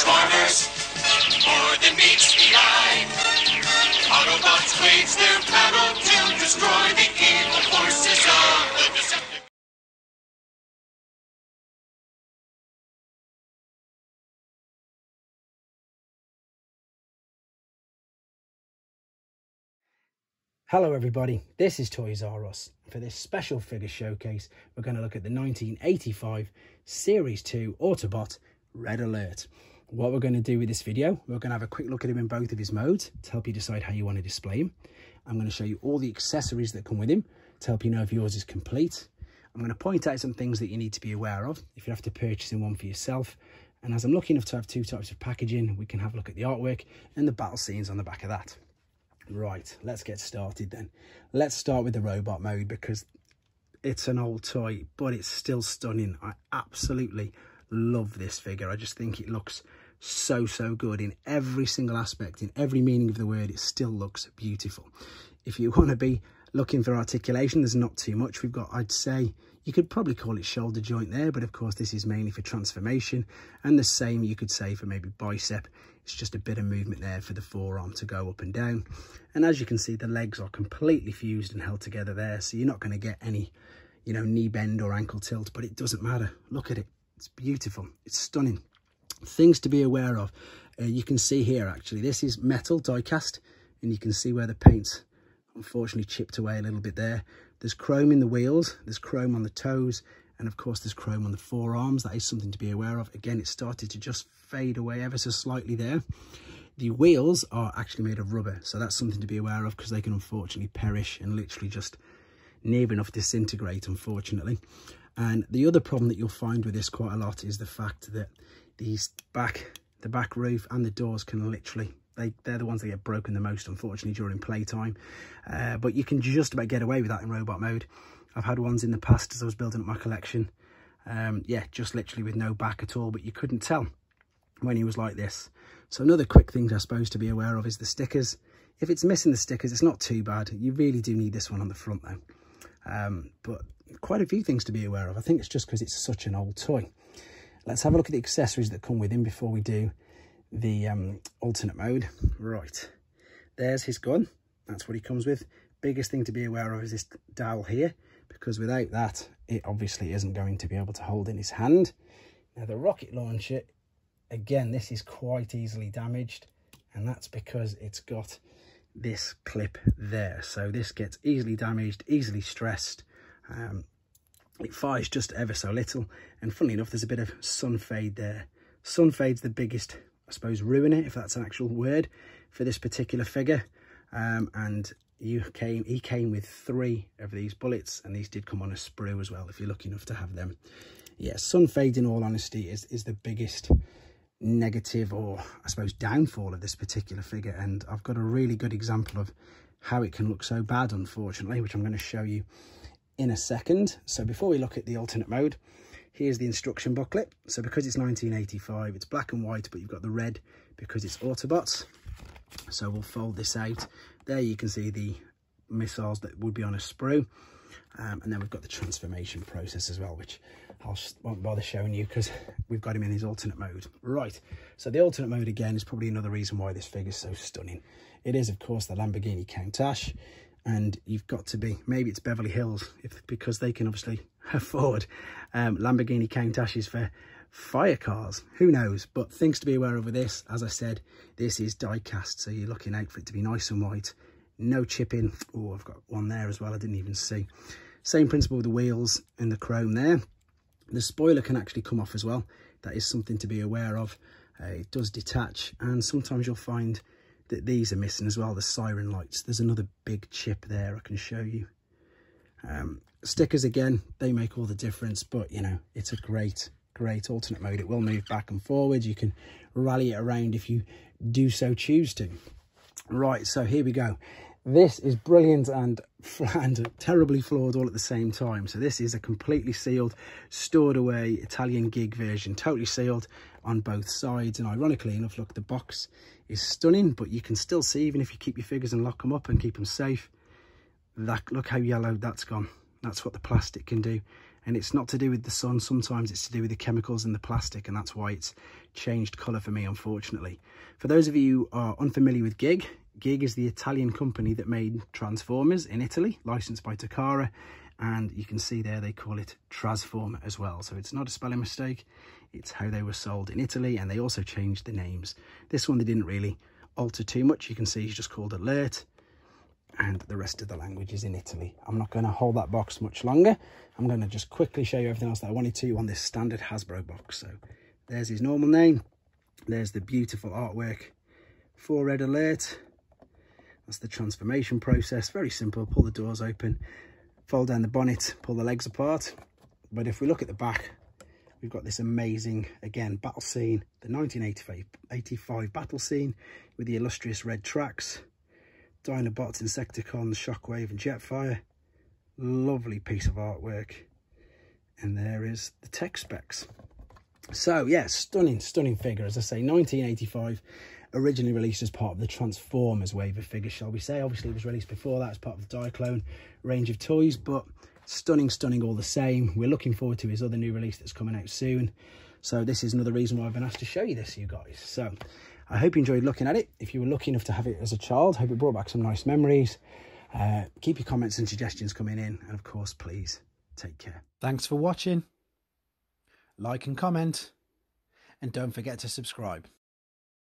Transformers, more than meets the eye. Autobots wage their battle to destroy the evil forces of the Decepticons. Hello everybody, this is Toys are Russ. For this special figure showcase, we're going to look at the 1985 Series 2 Autobot Red Alert. What we're going to do with this video, we're going to have a quick look at him in both of his modes to help you decide how you want to display him. I'm going to show you all the accessories that come with him to help you know if yours is complete. I'm going to point out some things that you need to be aware of if you have to purchase one for yourself. And as I'm lucky enough to have two types of packaging, we can have a look at the artwork and the battle scenes on the back of that. Right, let's get started then. Let's start with the robot mode because it's an old toy, but it's still stunning. I absolutely love this figure. I just think it looks so, so good in every single aspect, in every meaning of the word. It still looks beautiful. If you want to be looking for articulation, there's not too much. We've got, I'd say, you could probably call it shoulder joint there, but of course this is mainly for transformation. And the same you could say for maybe bicep. It's just a bit of movement there for the forearm to go up and down. And as you can see, the legs are completely fused and held together there. So you're not going to get any, you know, knee bend or ankle tilt, but it doesn't matter. Look at it. It's beautiful. It's stunning. Things to be aware of. Uh, you can see here, actually, this is metal die cast, and you can see where the paint's unfortunately chipped away a little bit there. There's chrome in the wheels, there's chrome on the toes, and of course there's chrome on the forearms. That is something to be aware of. Again, it started to just fade away ever so slightly there. The wheels are actually made of rubber, so that's something to be aware of because they can unfortunately perish and literally just near enough disintegrate, unfortunately. And the other problem that you'll find with this quite a lot is the fact that these back, the back roof and the doors can literally they, they're the ones that get broken the most, unfortunately, during playtime. Uh, but you can just about get away with that in robot mode. I've had ones in the past as I was building up my collection. Um, yeah, just literally with no back at all, but you couldn't tell when he was like this. So another quick thing I suppose to be aware of is the stickers. If it's missing the stickers, it's not too bad. You really do need this one on the front though. Um, but quite a few things to be aware of. I think it's just because it's such an old toy. Let's have a look at the accessories that come with him before we do the um, alternate mode. Right, there's his gun. That's what he comes with. Biggest thing to be aware of is this dowel here, because without that, it obviously isn't going to be able to hold in his hand. Now the rocket launcher, again, this is quite easily damaged, and that's because it's got this clip there. So this gets easily damaged, easily stressed. Um, it fires just ever so little. And funnily enough, there's a bit of sun fade there. Sun fade's the biggest I suppose, ruin it, if that's an actual word, for this particular figure. Um, and you came, he came with three of these bullets, and these did come on a sprue as well, if you're lucky enough to have them. Yeah, sun fade, in all honesty, is, is the biggest negative or, I suppose, downfall of this particular figure. And I've got a really good example of how it can look so bad, unfortunately, which I'm going to show you in a second. So before we look at the alternate mode, Here's the instruction booklet. So because it's 1985, it's black and white, but you've got the red because it's Autobots. So we'll fold this out. There you can see the missiles that would be on a sprue. Um, and then we've got the transformation process as well, which I won't bother showing you because we've got him in his alternate mode. Right, so the alternate mode again is probably another reason why this figure is so stunning. It is, of course, the Lamborghini Countach, and you've got to be, maybe it's Beverly Hills, if because they can obviously afford um, Lamborghini Countaches for fire cars. Who knows? But things to be aware of with this, as I said, this is die cast, so you're looking out for it to be nice and white. No chipping. Oh, I've got one there as well. I didn't even see. Same principle with the wheels and the chrome there. The spoiler can actually come off as well. That is something to be aware of. Uh, it does detach and sometimes you'll find that these are missing as well, the siren lights. There's another big chip there I can show you. Um, stickers again they make all the difference but you know it's a great great alternate mode it will move back and forward you can rally it around if you do so choose to right so here we go this is brilliant and, and terribly flawed all at the same time. So this is a completely sealed stored away italian gig version. Totally sealed on both sides. And ironically enough look the box is stunning but you can still see even if you keep your figures and lock them up and keep them safe that look how yellow that's gone. That's what the plastic can do. And it's not to do with the sun. Sometimes it's to do with the chemicals in the plastic and that's why it's changed colour for me unfortunately. For those of you who are unfamiliar with gig gig is the italian company that made transformers in italy licensed by takara and you can see there they call it transformer as well so it's not a spelling mistake it's how they were sold in italy and they also changed the names this one they didn't really alter too much you can see it's just called alert and the rest of the languages in Italy. I'm not going to hold that box much longer. I'm going to just quickly show you everything else that I wanted to on this standard Hasbro box. So there's his normal name. There's the beautiful artwork for Red Alert. That's the transformation process. Very simple. Pull the doors open, fold down the bonnet, pull the legs apart. But if we look at the back, we've got this amazing, again, battle scene, the 1985 battle scene with the illustrious red tracks Dinobots, Insecticons, Shockwave and Jetfire. Lovely piece of artwork. And there is the tech specs. So, yeah, stunning, stunning figure. As I say, 1985, originally released as part of the Transformers wave of figures, shall we say. Obviously, it was released before that as part of the Diaclone range of toys, but stunning, stunning all the same. We're looking forward to his other new release that's coming out soon. So this is another reason why I've been asked to show you this, you guys. So I hope you enjoyed looking at it. If you were lucky enough to have it as a child, hope it brought back some nice memories. Uh, keep your comments and suggestions coming in. And of course, please take care. Thanks for watching. Like and comment. And don't forget to subscribe.